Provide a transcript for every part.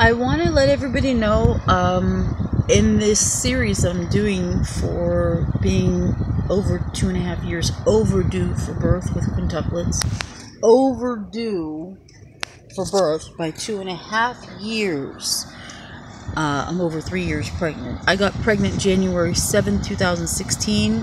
I want to let everybody know um, in this series I'm doing for being over two and a half years overdue for birth with quintuplets. Overdue for birth by two and a half years. Uh, I'm over three years pregnant. I got pregnant January 7, 2016,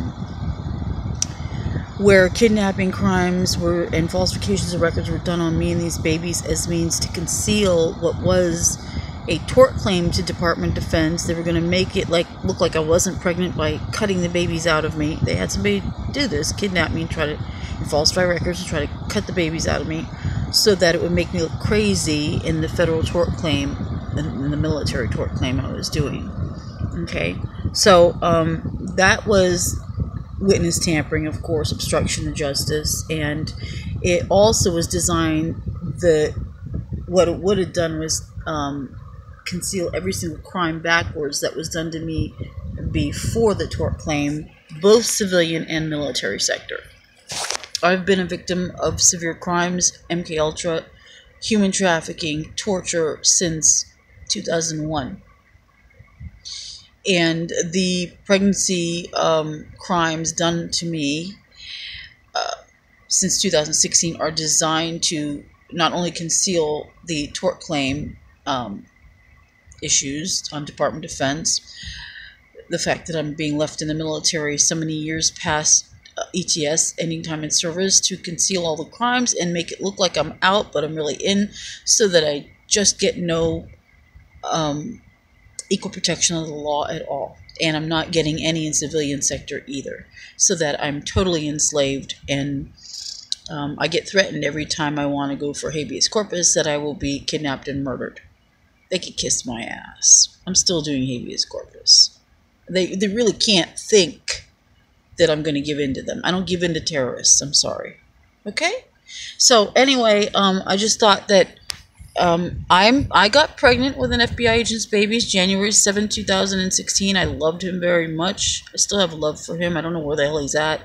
where kidnapping crimes were and falsifications of records were done on me and these babies as means to conceal what was a tort claim to Department of Defense. They were going to make it like look like I wasn't pregnant by cutting the babies out of me. They had somebody do this, kidnap me and try to and falsify records and try to cut the babies out of me so that it would make me look crazy in the federal tort claim in the military tort claim I was doing. Okay, so um, that was witness tampering, of course, obstruction of justice, and it also was designed the what it would have done was um, conceal every single crime backwards that was done to me before the tort claim, both civilian and military sector. I've been a victim of severe crimes, MK Ultra, human trafficking, torture since 2001. And the pregnancy um, crimes done to me uh, since 2016 are designed to not only conceal the tort claim um, issues on Department of Defense, the fact that I'm being left in the military so many years past uh, ETS, ending time in service, to conceal all the crimes and make it look like I'm out, but I'm really in, so that I just get no um, equal protection of the law at all. And I'm not getting any in civilian sector either, so that I'm totally enslaved and um, I get threatened every time I want to go for habeas corpus that I will be kidnapped and murdered. They could kiss my ass. I'm still doing habeas corpus. They, they really can't think that I'm going to give in to them. I don't give in to terrorists. I'm sorry. Okay? So, anyway, um, I just thought that um, I'm I got pregnant with an FBI agent's baby January 7, 2016. I loved him very much. I still have love for him. I don't know where the hell he's at.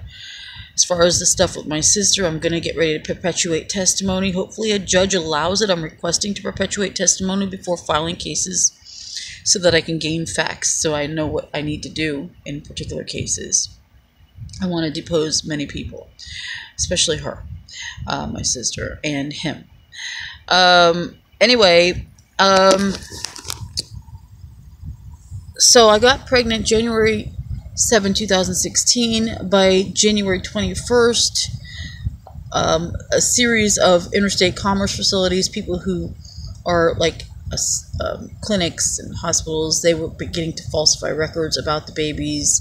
As far as the stuff with my sister, I'm going to get ready to perpetuate testimony. Hopefully, a judge allows it. I'm requesting to perpetuate testimony before filing cases so that I can gain facts so I know what I need to do in particular cases. I want to depose many people, especially her, uh, my sister, and him. Um, anyway, um, so I got pregnant January 7, 2016. By January 21st, um, a series of interstate commerce facilities, people who are like um, clinics and hospitals, they were beginning to falsify records about the babies,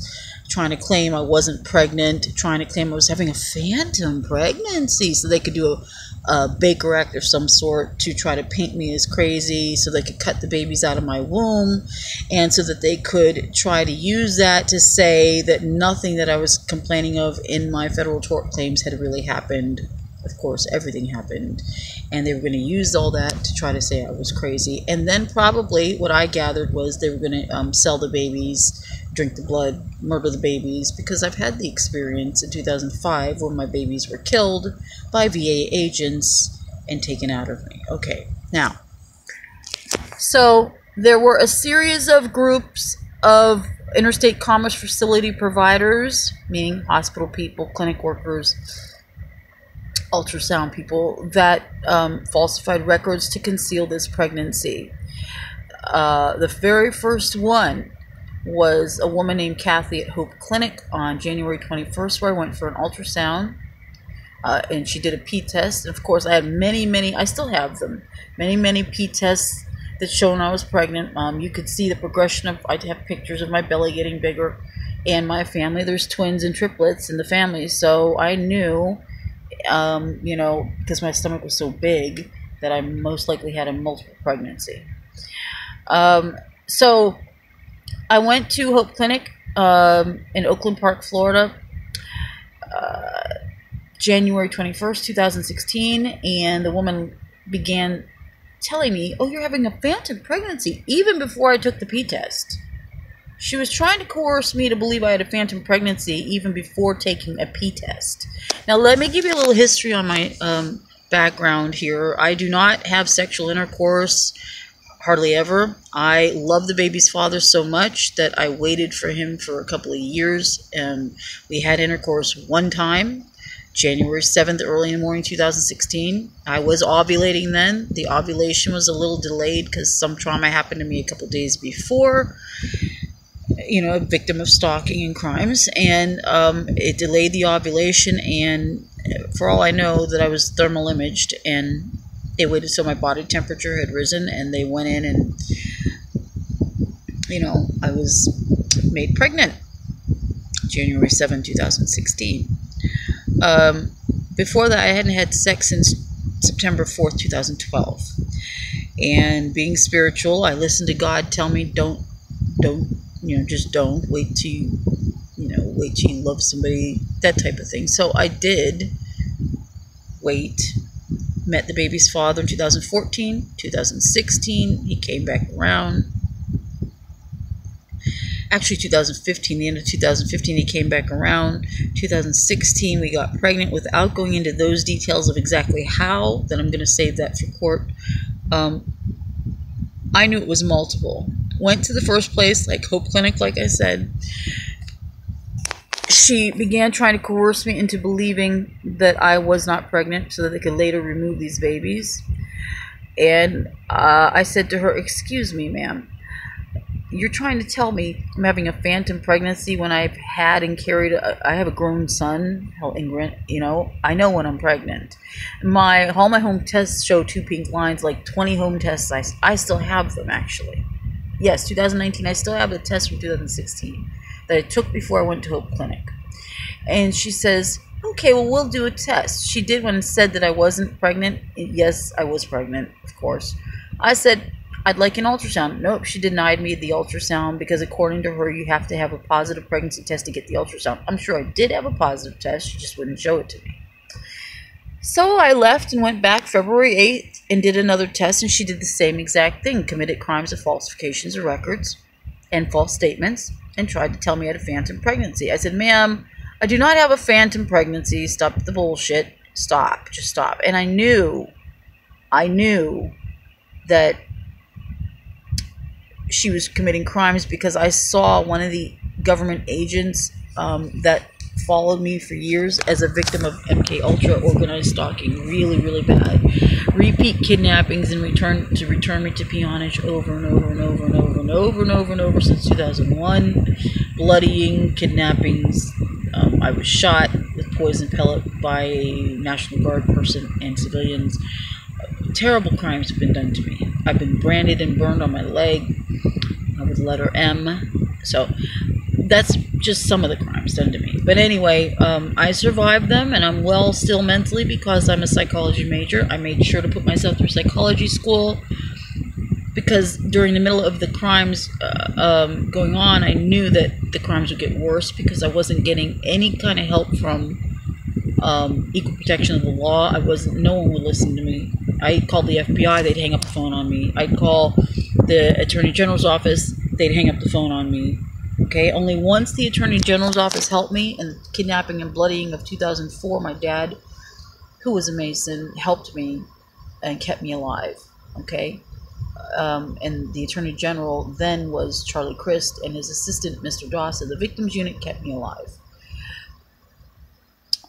trying to claim I wasn't pregnant, trying to claim I was having a phantom pregnancy so they could do a a Baker Act of some sort to try to paint me as crazy so they could cut the babies out of my womb and so that they could try to use that to say that nothing that I was complaining of in my federal tort claims had really happened. Of course, everything happened. And they were going to use all that to try to say I was crazy. And then, probably, what I gathered was they were going to um, sell the babies drink the blood, murder the babies, because I've had the experience in 2005 when my babies were killed by VA agents and taken out of me. Okay, now, so there were a series of groups of interstate commerce facility providers, meaning hospital people, clinic workers, ultrasound people, that um, falsified records to conceal this pregnancy. Uh, the very first one was a woman named Kathy at Hope Clinic on January 21st, where I went for an ultrasound. Uh, and she did a P test. And of course, I had many, many, I still have them, many, many P tests that shown I was pregnant. Um, you could see the progression of, I have pictures of my belly getting bigger. And my family, there's twins and triplets in the family. So I knew, um, you know, because my stomach was so big, that I most likely had a multiple pregnancy. Um, so I went to Hope Clinic um, in Oakland Park, Florida, uh, January 21st, 2016, and the woman began telling me, Oh, you're having a phantom pregnancy, even before I took the P test. She was trying to coerce me to believe I had a phantom pregnancy even before taking a P test. Now, let me give you a little history on my um, background here. I do not have sexual intercourse hardly ever. I love the baby's father so much that I waited for him for a couple of years, and we had intercourse one time, January 7th, early in the morning, 2016. I was ovulating then. The ovulation was a little delayed because some trauma happened to me a couple days before. You know, a victim of stalking and crimes, and um, it delayed the ovulation. And for all I know, that I was thermal imaged and they waited till my body temperature had risen and they went in and you know i was made pregnant january 7 2016 um, before that i hadn't had sex since september 4th 2012 and being spiritual i listened to god tell me don't don't you know just don't wait till you you know wait till you love somebody that type of thing. So i did wait met the baby's father in 2014, 2016. He came back around. Actually, 2015, the end of 2015, he came back around. 2016, we got pregnant without going into those details of exactly how. Then I'm going to save that for court. Um, I knew it was multiple. Went to the first place, like Hope Clinic, like I said she began trying to coerce me into believing that I was not pregnant so that they could later remove these babies. And uh, I said to her, Excuse me, ma'am. You're trying to tell me I'm having a phantom pregnancy when I've had and carried. A, I have a grown son. You know, I know when I'm pregnant. My all my home tests show two pink lines, like 20 home tests. I, I still have them actually. Yes, 2019. I still have the test from 2016 that I took before I went to Hope Clinic. And she says, okay, well, we'll do a test. She did one and said that I wasn't pregnant. Yes, I was pregnant, of course. I said, I'd like an ultrasound. Nope, she denied me the ultrasound because according to her, you have to have a positive pregnancy test to get the ultrasound. I'm sure I did have a positive test, she just wouldn't show it to me. So I left and went back February 8th and did another test, and she did the same exact thing committed crimes of falsifications of records and false statements and tried to tell me I had a phantom pregnancy. I said, ma'am, I do not have a phantom pregnancy. Stop the bullshit. Stop. Just stop. And I knew, I knew that she was committing crimes because I saw one of the government agents um, that followed me for years as a victim of MK Ultra organized stalking, really, really bad. Repeat kidnappings and return to return me to peonage over and over and over and over and over and over and over since 2001. Bloodying, kidnappings. Um, I was shot with poison pellet by a National Guard person and civilians. Terrible crimes have been done to me. I've been branded and burned on my leg with letter M. So that's just some of the crimes done to me. But anyway, um, I survived them, and I'm well still mentally because I'm a psychology major. I made sure to put myself through psychology school because during the middle of the crimes uh, um, going on, I knew that the crimes would get worse because I wasn't getting any kind of help from um, equal protection of the law. I wasn't. No one would listen to me. I called the FBI, they'd hang up the phone on me. I'd call the Attorney General's office, they'd hang up the phone on me. Okay, only once the Attorney General's office helped me in the kidnapping and bloodying of 2004, my dad, who was a Mason, helped me and kept me alive. Okay, um, and the Attorney General then was Charlie Crist, and his assistant, Mr. Dawson. The victims unit kept me alive.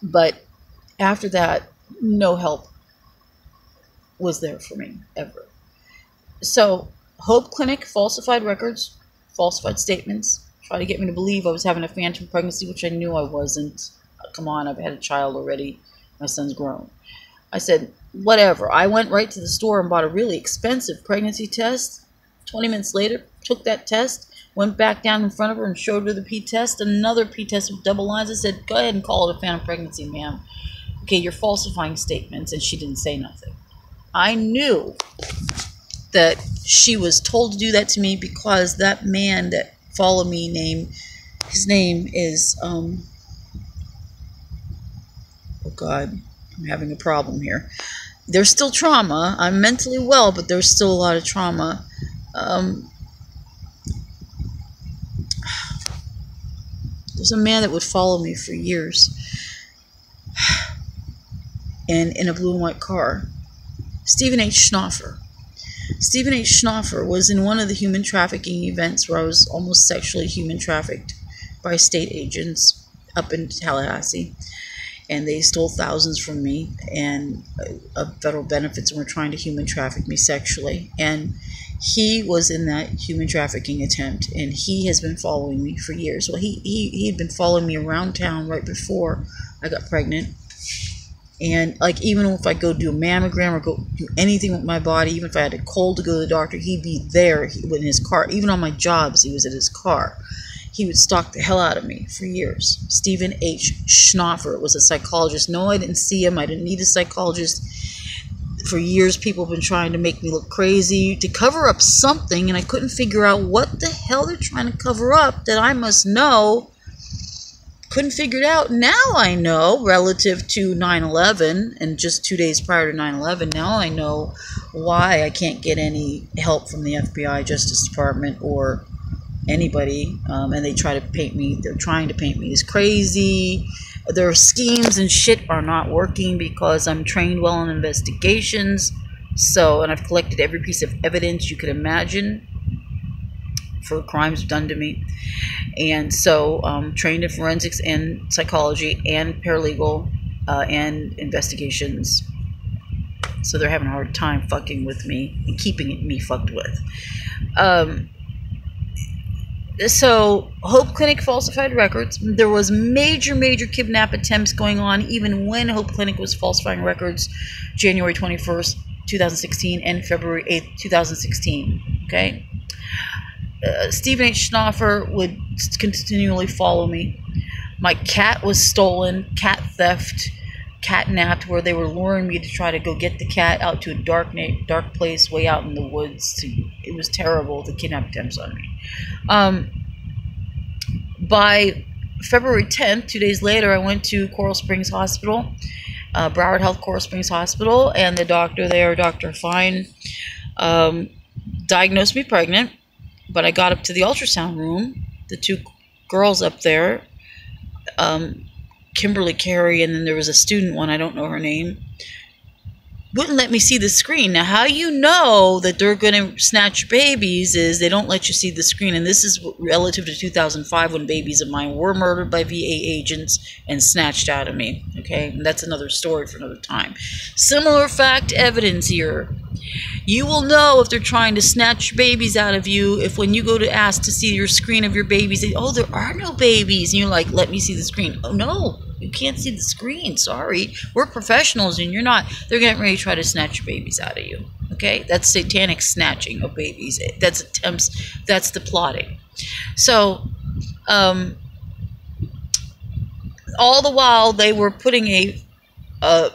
But after that, no help was there for me ever. So, Hope Clinic falsified records, falsified statements, try to get me to believe I was having a phantom pregnancy, which I knew I wasn't. Uh, come on, I've had a child already. My son's grown. I said, whatever. I went right to the store and bought a really expensive pregnancy test. 20 minutes later, took that test, went back down in front of her and showed her the P test, another P test with double lines. I said, go ahead and call it a phantom pregnancy, ma'am. Okay, you're falsifying statements. And she didn't say nothing. I knew that she was told to do that to me because that man that follow me name. His name is, um, oh God, I'm having a problem here. There's still trauma. I'm mentally well, but there's still a lot of trauma. Um, there's a man that would follow me for years and in a blue and white car. Stephen H. Schnoffer. Stephen H. Schnoffer was in one of the human trafficking events where I was almost sexually human trafficked by state agents up in Tallahassee. And they stole thousands from me and uh, federal benefits and were trying to human traffic me sexually. And he was in that human trafficking attempt and he has been following me for years. Well, he, he, he had been following me around town right before I got pregnant and like even if I go do a mammogram or go do anything with my body, even if I had a cold to go to the doctor, he'd be there in his car. Even on my jobs, he was at his car. He would stalk the hell out of me for years. Stephen H. Schnoffer was a psychologist. No, I didn't see him. I didn't need a psychologist. For years, people have been trying to make me look crazy to cover up something, and I couldn't figure out what the hell they're trying to cover up that I must know couldn't figure it out. Now I know, relative to 9 11 and just two days prior to 9 11, now I know why I can't get any help from the FBI, Justice Department, or anybody. Um, and they try to paint me, they're trying to paint me as crazy. Their schemes and shit are not working because I'm trained well in investigations. So, and I've collected every piece of evidence you could imagine for crimes done to me. And so, um, trained in forensics and psychology and paralegal uh, and investigations. So they're having a hard time fucking with me and keeping me fucked with. Um, so Hope Clinic falsified records. There was major, major kidnap attempts going on even when Hope Clinic was falsifying records, January 21st, 2016, and February 8th, 2016. Okay, uh, Stephen H. Schnoffer would continually follow me. My cat was stolen, cat theft, catnapped, where they were luring me to try to go get the cat out to a dark, dark place way out in the woods. To, it was terrible, the kidnap attempts on me. Um, by February 10th, two days later, I went to Coral Springs Hospital, uh, Broward Health Coral Springs Hospital, and the doctor there, Dr. Fine, um, diagnosed me pregnant but I got up to the ultrasound room. The two girls up there, um, Kimberly Carey, and then there was a student one, I don't know her name, wouldn't let me see the screen. Now, how you know that they're going to snatch babies is they don't let you see the screen. And this is relative to 2005 when babies of mine were murdered by VA agents and snatched out of me. Okay, and that's another story for another time. Similar fact evidence here. You will know if they're trying to snatch babies out of you if when you go to ask to see your screen of your babies, they, oh, there are no babies. And you're like, let me see the screen. Oh, no, you can't see the screen. Sorry. We're professionals and you're not. They're getting ready to try to snatch your babies out of you. Okay? That's satanic snatching of babies. That's attempts, that's the plotting. So, um, all the while they were putting a, a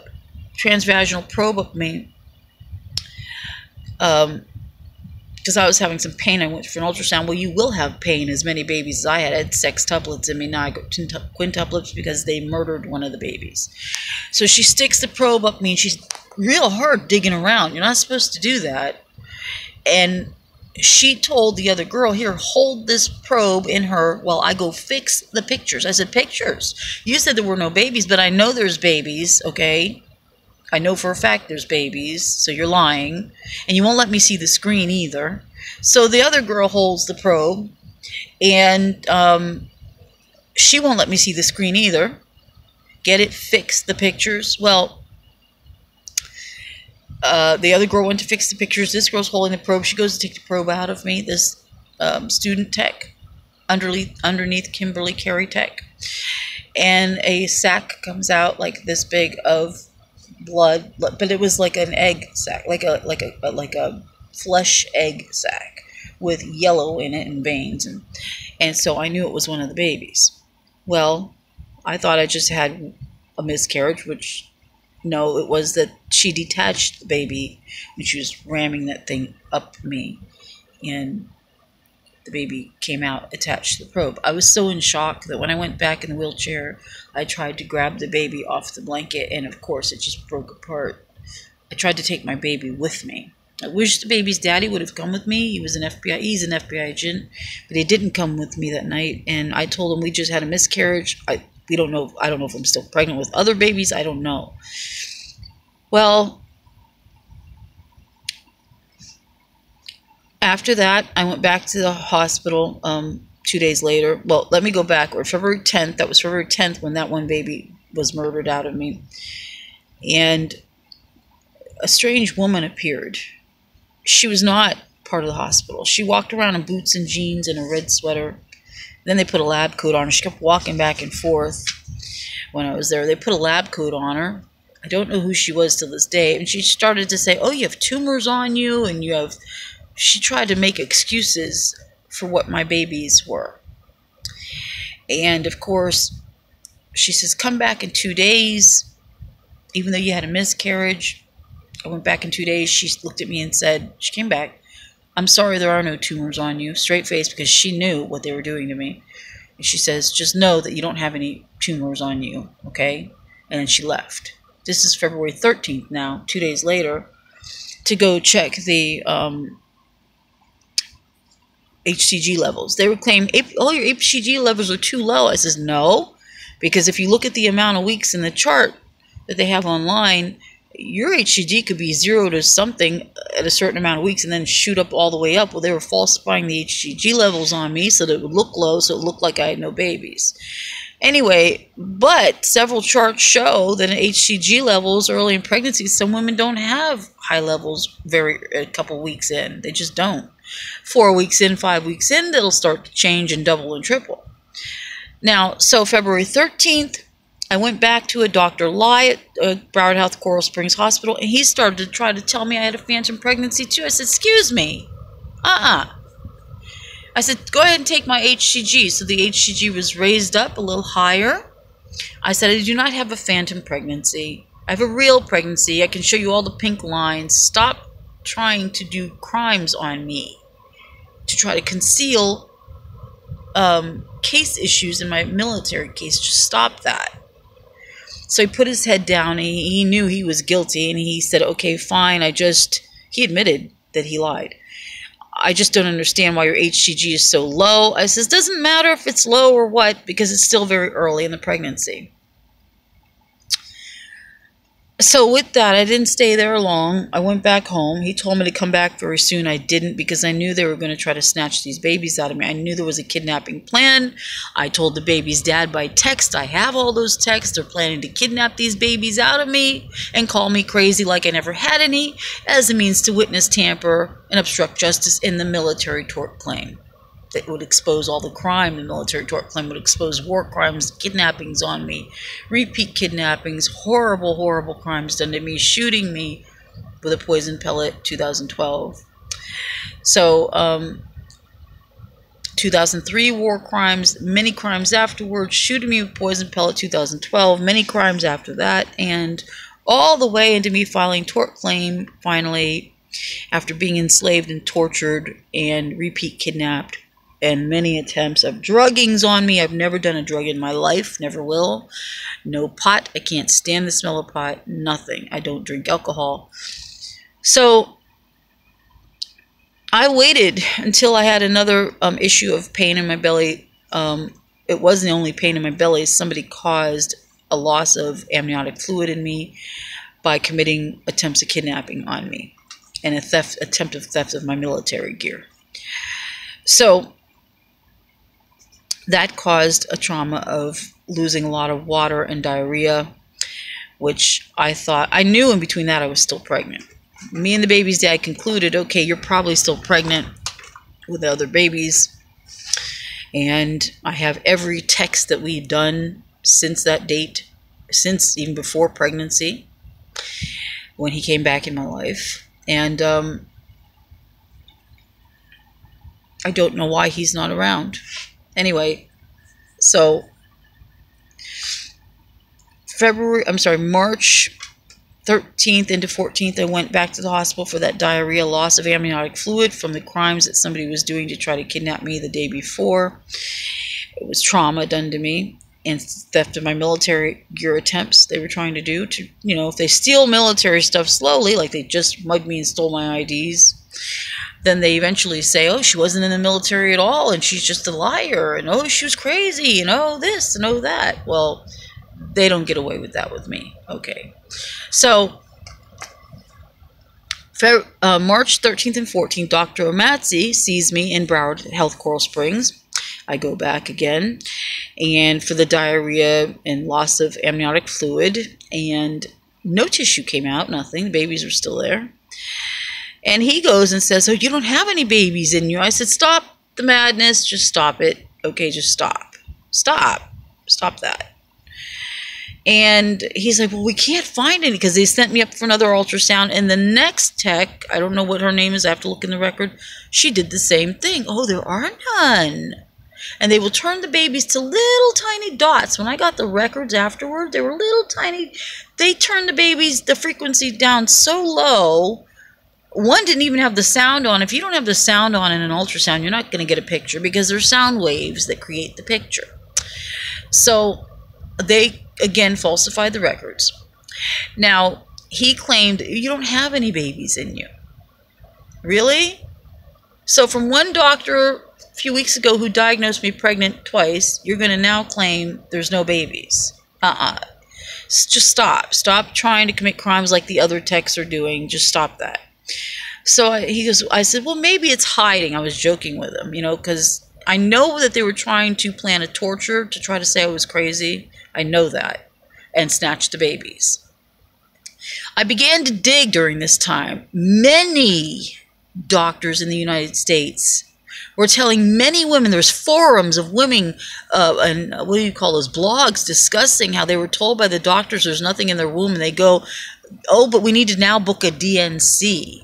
transvaginal probe up me um, because I was having some pain. I went for an ultrasound. Well, you will have pain. As many babies as I had, I had sextuplets in me. Now I got quintuplets because they murdered one of the babies. So she sticks the probe up me, and she's real hard digging around. You're not supposed to do that. And she told the other girl, Here, hold this probe in her while I go fix the pictures. I said, Pictures? You said there were no babies, but I know there's babies, okay? I know for a fact there's babies, so you're lying. And you won't let me see the screen either. So the other girl holds the probe, and um, she won't let me see the screen either. Get it, fix the pictures. Well, uh, the other girl went to fix the pictures. This girl's holding the probe. She goes to take the probe out of me. This um, student tech, underneath, underneath Kimberly Carey Tech. And a sac comes out like this big of blood, but it was like an egg sac, like a like a like a flesh egg sac with yellow in it and veins, and and so I knew it was one of the babies. Well, I thought I just had a miscarriage, which no, it was that she detached the baby when she was ramming that thing up me, and the baby came out attached to the probe. I was so in shock that when I went back in the wheelchair, I tried to grab the baby off the blanket, and of course, it just broke apart. I tried to take my baby with me. I wish the baby's daddy would have come with me. He was an FBI, he's an FBI agent, but he didn't come with me that night. And I told him we just had a miscarriage. I we don't know. I don't know if I'm still pregnant with other babies. I don't know. Well, after that, I went back to the hospital um, two days later. Well, let me go back. Or February 10th, that was February 10th when that one baby was murdered out of me. And a strange woman appeared. She was not part of the hospital. She walked around in boots and jeans and a red sweater. Then they put a lab coat on her. She kept walking back and forth when I was there. They put a lab coat on her. I don't know who she was to this day. And she started to say, Oh, you have tumors on you, and you have. She tried to make excuses for what my babies were. And of course, she says, Come back in two days, even though you had a miscarriage. I went back in two days. She looked at me and said, She came back. I'm sorry there are no tumors on you. Straight face because she knew what they were doing to me. And she says, Just know that you don't have any tumors on you, okay? And then she left. This is February 13th now, two days later, to go check the um, HCG levels. They would claim, all your HCG levels are too low. I says, No, because if you look at the amount of weeks in the chart that they have online, your HCG could be zero to something at a certain amount of weeks and then shoot up all the way up. Well, they were falsifying the HCG levels on me so that it would look low, so it looked like I had no babies. Anyway, but several charts show that in HCG levels early in pregnancy, some women don't have high levels very a couple weeks in. They just don't. Four weeks in, five weeks in, it'll start to change and double and triple. Now, so February 13th, I went back to a Dr. Lai at uh, Broward Health Coral Springs Hospital, and he started to try to tell me I had a phantom pregnancy too. I said, Excuse me. Uh uh I said, Go ahead and take my HCG. So the HCG was raised up a little higher. I said, I do not have a phantom pregnancy. I have a real pregnancy. I can show you all the pink lines. Stop trying to do crimes on me to try to conceal um, case issues in my military case. Just stop that. So he put his head down. He, he knew he was guilty, and he said, "Okay, fine. I just." He admitted that he lied. I just don't understand why your HCG is so low. I says, doesn't matter if it's low or what, because it's still very early in the pregnancy so with that, I didn't stay there long. I went back home. He told me to come back very soon. I didn't because I knew they were going to try to snatch these babies out of me. I knew there was a kidnapping plan. I told the baby's dad by text. I have all those texts. They're planning to kidnap these babies out of me and call me crazy like I never had any as a means to witness tamper and obstruct justice in the military tort claim that would expose all the crime. The military tort claim would expose war crimes, kidnappings on me, repeat kidnappings, horrible, horrible crimes done to me, shooting me with a poison pellet, 2012. So, um, 2003 war crimes, many crimes afterwards, shooting me with poison pellet, 2012, many crimes after that, and all the way into me filing tort claim finally after being enslaved and tortured and repeat kidnapped and many attempts of druggings on me. I've never done a drug in my life, never will. No pot. I can't stand the smell of pot. Nothing. I don't drink alcohol. So I waited until I had another um, issue of pain in my belly. Um, it wasn't the only pain in my belly. Somebody caused a loss of amniotic fluid in me by committing attempts of kidnapping on me and a theft attempt of theft of my military gear. So that caused a trauma of losing a lot of water and diarrhea, which I thought, I knew in between that I was still pregnant. Me and the baby's dad concluded, okay, you're probably still pregnant with the other babies. And I have every text that we've done since that date, since even before pregnancy, when he came back in my life. And um, I don't know why he's not around. Anyway, so February, I'm sorry, March 13th into 14th, I went back to the hospital for that diarrhea, loss of amniotic fluid from the crimes that somebody was doing to try to kidnap me the day before. It was trauma done to me and theft of my military gear attempts they were trying to do to, you know, if they steal military stuff slowly, like they just mugged me and stole my IDs, then they eventually say, oh, she wasn't in the military at all and she's just a liar and oh, she was crazy and oh, this and oh, that. Well, they don't get away with that with me. Okay. So, uh, March 13th and 14th, Dr. Omatzi sees me in Broward Health Coral Springs. I go back again, and for the diarrhea and loss of amniotic fluid, and no tissue came out, nothing. The babies were still there. And he goes and says, Oh, you don't have any babies in you. I said, Stop the madness. Just stop it. Okay, just stop. Stop. Stop that. And he's like, Well, we can't find any because they sent me up for another ultrasound. And the next tech, I don't know what her name is, I have to look in the record, she did the same thing. Oh, there are none. And they will turn the babies to little tiny dots. When I got the records afterward, they were little tiny. They turned the babies, the frequency down so low one didn't even have the sound on. If you don't have the sound on in an ultrasound, you're not going to get a picture because there's sound waves that create the picture. So they again falsified the records. Now, he claimed you don't have any babies in you. Really? So from one doctor a few weeks ago who diagnosed me pregnant twice, you're going to now claim there's no babies. Uh-uh. Just stop. Stop trying to commit crimes like the other techs are doing. Just stop that. So I, he goes, I said, well, maybe it's hiding. I was joking with him, you know, because I know that they were trying to plan a torture to try to say I was crazy. I know that. And snatch the babies. I began to dig during this time. Many doctors in the United States were telling many women, there's forums of women, uh, and what do you call those, blogs discussing how they were told by the doctors there's nothing in their womb, and they go, oh, but we need to now book a DNC.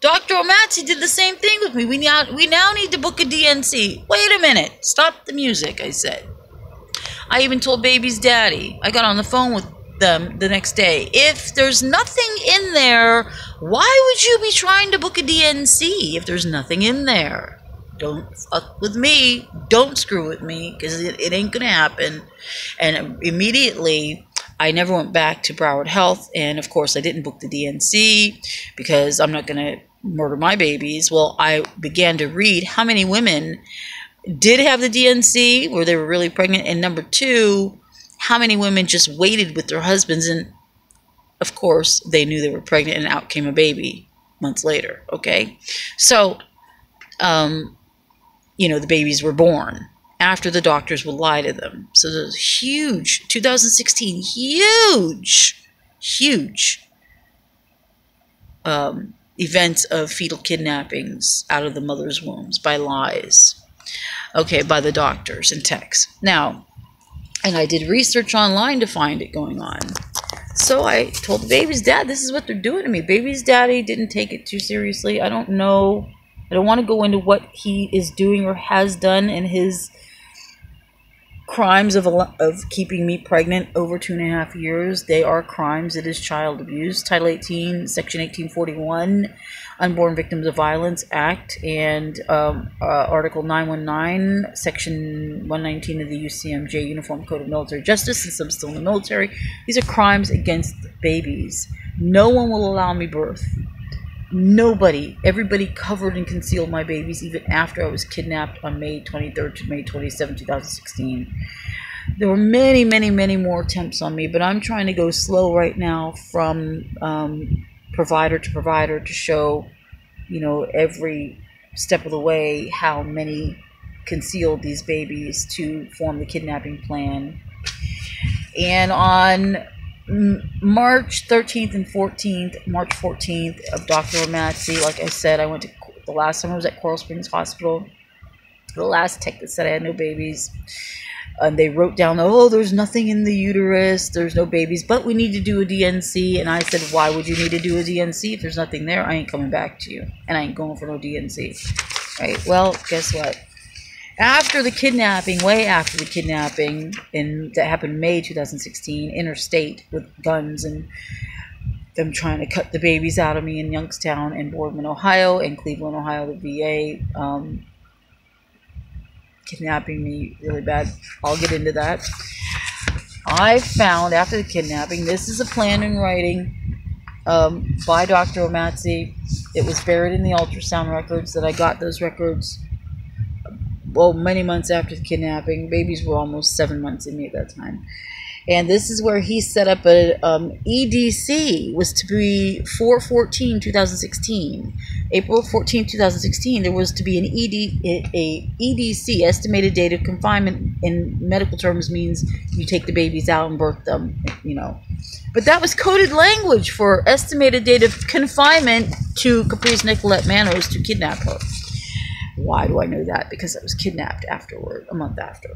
Dr. Omatzi did the same thing with me. We now, we now need to book a DNC. Wait a minute. Stop the music, I said. I even told baby's daddy. I got on the phone with them the next day. If there's nothing in there, why would you be trying to book a DNC if there's nothing in there? Don't fuck with me. Don't screw with me because it, it ain't going to happen. And immediately, I never went back to Broward Health, and of course, I didn't book the DNC because I'm not going to murder my babies. Well, I began to read how many women did have the DNC where they were really pregnant, and number two, how many women just waited with their husbands, and of course, they knew they were pregnant, and out came a baby months later. Okay, so, um, you know, the babies were born after the doctors would lie to them. So there's huge, 2016, huge, huge um, events of fetal kidnappings out of the mother's wombs by lies. Okay, by the doctors and techs. Now, and I did research online to find it going on. So I told the baby's dad, this is what they're doing to me. Baby's daddy didn't take it too seriously. I don't know. I don't want to go into what he is doing or has done in his crimes of, of keeping me pregnant over two and a half years. They are crimes. It is child abuse. Title 18, Section 1841, Unborn Victims of Violence Act, and um, uh, Article 919, Section 119 of the UCMJ Uniform Code of Military Justice, since I'm still in the military. These are crimes against babies. No one will allow me birth. Nobody, everybody covered and concealed my babies even after I was kidnapped on May 23rd to May 27, 2016. There were many, many, many more attempts on me, but I'm trying to go slow right now from um, provider to provider to show, you know, every step of the way how many concealed these babies to form the kidnapping plan. And on March 13th and 14th, March 14th of Dr. Omatzi. Like I said, I went to the last time I was at Coral Springs Hospital. The last tech that said I had no babies. And they wrote down, oh, there's nothing in the uterus, there's no babies, but we need to do a DNC. And I said, why would you need to do a DNC if there's nothing there? I ain't coming back to you, and I ain't going for no DNC. Right? Well, guess what? After the kidnapping, way after the kidnapping, in that happened May 2016, interstate with guns and them trying to cut the babies out of me in Youngstown and Boardman, Ohio, and Cleveland, Ohio, the VA, um, kidnapping me really bad. I'll get into that. I found after the kidnapping, this is a plan in writing um, by Dr. Omatzi. It was buried in the ultrasound records that I got those records well, many months after the kidnapping. Babies were almost seven months in me at that time. and this is where he set up a um, EDC was to be 414 2016 April 14 2016 there was to be an ED a EDC estimated date of confinement in medical terms means you take the babies out and birth them you know but that was coded language for estimated date of confinement to Caprice Nicolette Manos to kidnap her why do I know that? Because I was kidnapped afterward a month after.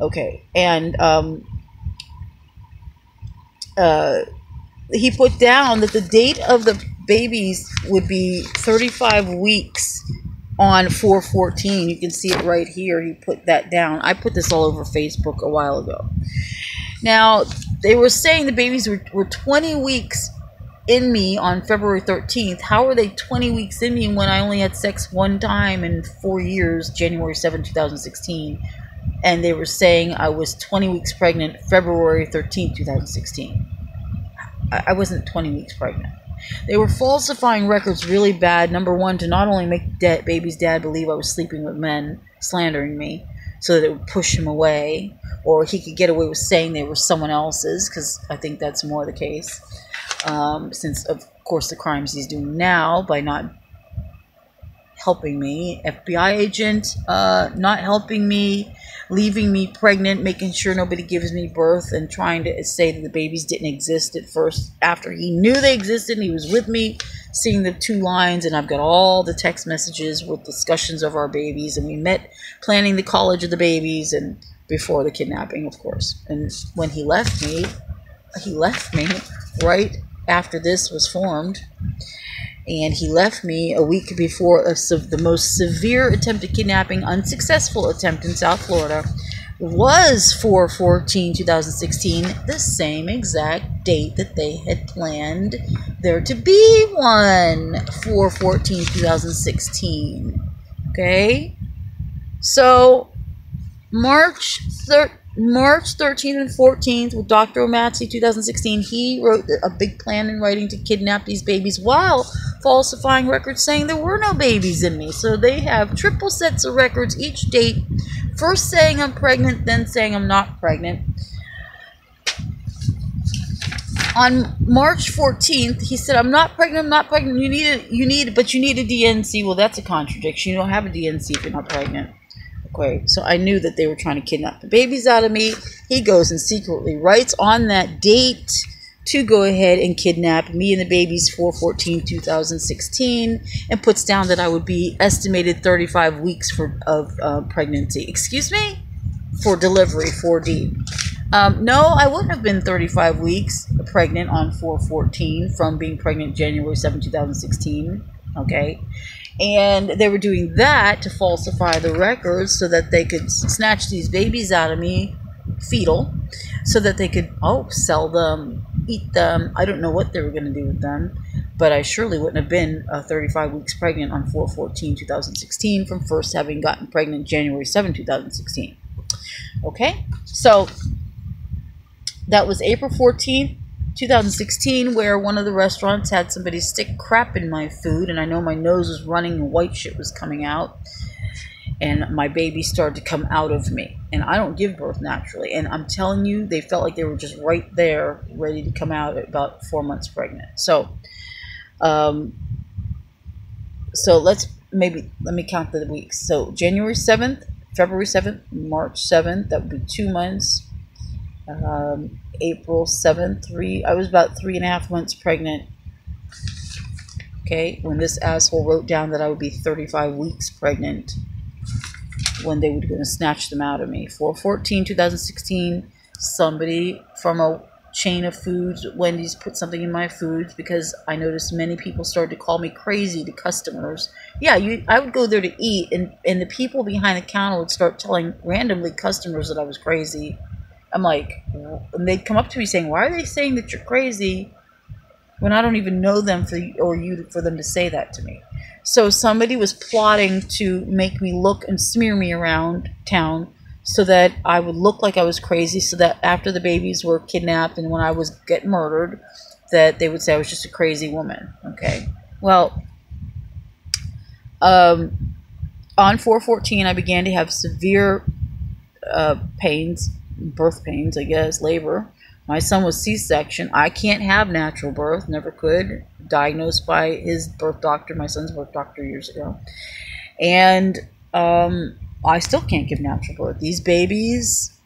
Okay and um uh, he put down that the date of the babies would be 35 weeks on 414 you can see it right here. He put that down. I put this all over facebook a while ago. Now they were saying the babies were, were 20 weeks in me on february 13th how are they 20 weeks in me when i only had sex one time in four years january 7 2016 and they were saying I was 20 weeks pregnant February 13, 2016. I wasn't 20 weeks pregnant. They were falsifying records really bad. Number one, to not only make baby's dad believe I was sleeping with men, slandering me, so that it would push him away, or he could get away with saying they were someone else's, because I think that's more the case. Um, since, of course, the crimes he's doing now by not helping me, FBI agent uh, not helping me, leaving me pregnant, making sure nobody gives me birth, and trying to say that the babies didn't exist at first after he knew they existed and he was with me, seeing the two lines, and I've got all the text messages with discussions of our babies, and we met planning the college of the babies and before the kidnapping, of course. And when he left me, he left me right after this was formed and he left me a week before a, the most severe attempted kidnapping, unsuccessful attempt in South Florida, was 414 2016, the same exact date that they had planned there to be one 414 2016. Okay? So, March 3rd. March 13th and 14th with Dr. Omatsky 2016, he wrote a big plan in writing to kidnap these babies while falsifying records saying there were no babies in me. So they have triple sets of records each date, first saying I'm pregnant, then saying I'm not pregnant. On March 14th, he said, "I'm not pregnant. I'm not pregnant. You need a, you need, but you need a DNC. Well, that's a contradiction. You don't have a DNC if you're not pregnant." Okay, so I knew that they were trying to kidnap the babies out of me. He goes and secretly writes on that date to go ahead and kidnap me and the babies 414 2016 and puts down that I would be estimated 35 weeks for of uh, pregnancy. Excuse me? For delivery 4D. Um, no, I wouldn't have been 35 weeks pregnant on 414 from being pregnant January 7, 2016. Okay. And they were doing that to falsify the records so that they could snatch these babies out of me, fetal, so that they could, oh, sell them, eat them. I don't know what they were going to do with them, but I surely wouldn't have been uh, 35 weeks pregnant on 4 14 2016 from first having gotten pregnant January 7 2016. Okay, so that was April 14th 2016 where one of the restaurants had somebody stick crap in my food and I know my nose was running and white shit was coming out and my baby started to come out of me and I don't give birth naturally and I'm telling you they felt like they were just right there ready to come out at about 4 months pregnant. So um so let's maybe let me count the weeks. So January 7th, February 7th, March 7th, that would be 2 months. Um April 7th, three, I was about three and a half months pregnant. Okay, when this asshole wrote down that I would be 35 weeks pregnant when they were going to snatch them out of me. 414 2016, somebody from a chain of foods, Wendy's put something in my foods because I noticed many people started to call me crazy to customers. Yeah, you I would go there to eat and, and the people behind the counter would start telling randomly customers that I was crazy I'm like, and they'd come up to me saying, "Why are they saying that you're crazy?" When I don't even know them for or you for them to say that to me. So somebody was plotting to make me look and smear me around town so that I would look like I was crazy so that after the babies were kidnapped and when I was get murdered that they would say I was just a crazy woman. Okay. Well, um, on 414 I began to have severe uh, pains birth pains, I guess, labor. My son was C section. I can't have natural birth, never could. Diagnosed by his birth doctor, my son's birth doctor, years ago. And um, I still can't give natural birth. These babies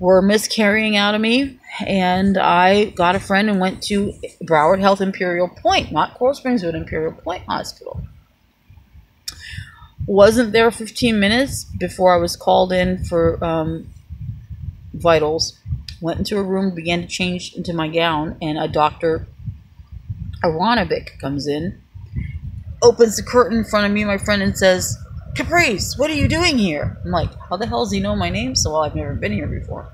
were miscarrying out of me, and I got a friend and went to Broward Health Imperial Point, not Coral Springs, but Imperial Point Hospital. Wasn't there 15 minutes before I was called in for um, vitals. Went into a room, began to change into my gown, and a doctor, Aronovic, comes in, opens the curtain in front of me, my friend, and says, Caprice, what are you doing here? I'm like, how the hell does he know my name so well? I've never been here before.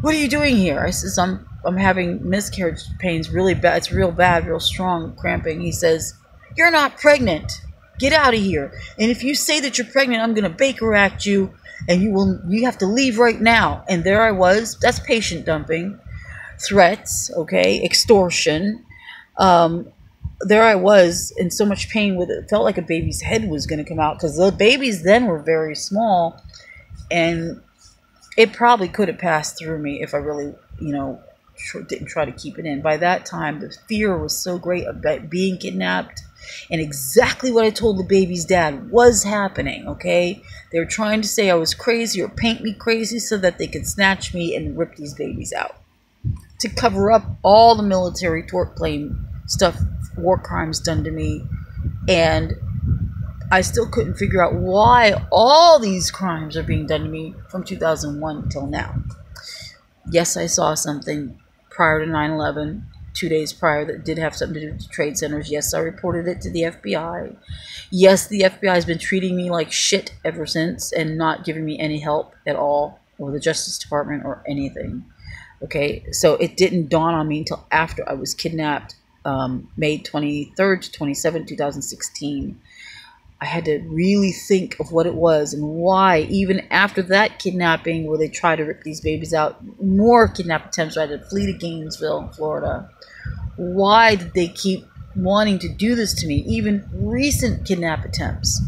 What are you doing here? I says, I'm I'm having miscarriage pains really bad. It's real bad, real strong cramping. He says, You're not pregnant. Get out of here. And if you say that you're pregnant, I'm gonna Baker Act you and you will you have to leave right now. And there I was. That's patient dumping. Threats, okay, extortion. Um, there I was in so much pain with it. felt like a baby's head was going to come out because the babies then were very small, and it probably could have passed through me if I really, you know, didn't try to keep it in. By that time, the fear was so great about being kidnapped, and exactly what I told the baby's dad was happening. Okay, they were trying to say I was crazy or paint me crazy so that they could snatch me and rip these babies out to cover up all the military tort claim stuff war crimes done to me. And I still couldn't figure out why all these crimes are being done to me from 2001 till now. Yes, I saw something prior to 9 11, two days prior, that did have something to do with trade centers. Yes, I reported it to the FBI. Yes, the FBI has been treating me like shit ever since and not giving me any help at all, or the Justice Department, or anything. Okay, so it didn't dawn on me until after I was kidnapped um, May 23rd to 27, 2016. I had to really think of what it was and why, even after that kidnapping, where they try to rip these babies out, more kidnap attempts. I had to flee to Gainesville, Florida. Why did they keep wanting to do this to me? Even recent kidnap attempts.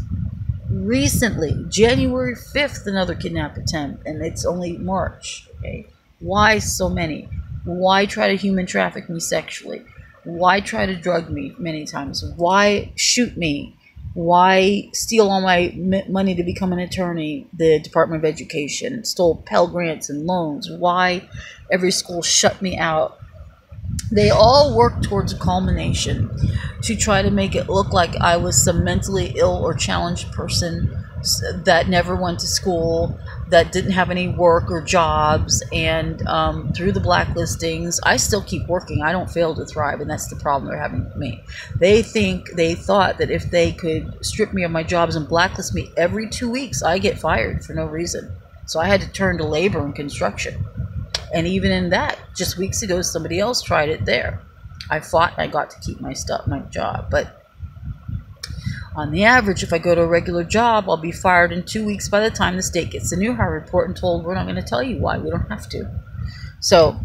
Recently, January 5th, another kidnap attempt, and it's only March. Okay, why so many? Why try to human traffic me sexually? Why try to drug me many times? Why shoot me? Why steal all my money to become an attorney? The Department of Education stole Pell Grants and loans. Why every school shut me out? They all work towards a culmination to try to make it look like I was some mentally ill or challenged person that never went to school, that didn't have any work or jobs, and um, through the blacklistings, I still keep working. I don't fail to thrive, and that's the problem they're having with me. They think they thought that if they could strip me of my jobs and blacklist me every two weeks, I get fired for no reason. So I had to turn to labor and construction. And even in that, just weeks ago, somebody else tried it there. I fought and I got to keep my stuff, my job, but on the average, if I go to a regular job, I'll be fired in two weeks by the time the state gets the new hire report and told we're not going to tell you why. We don't have to. So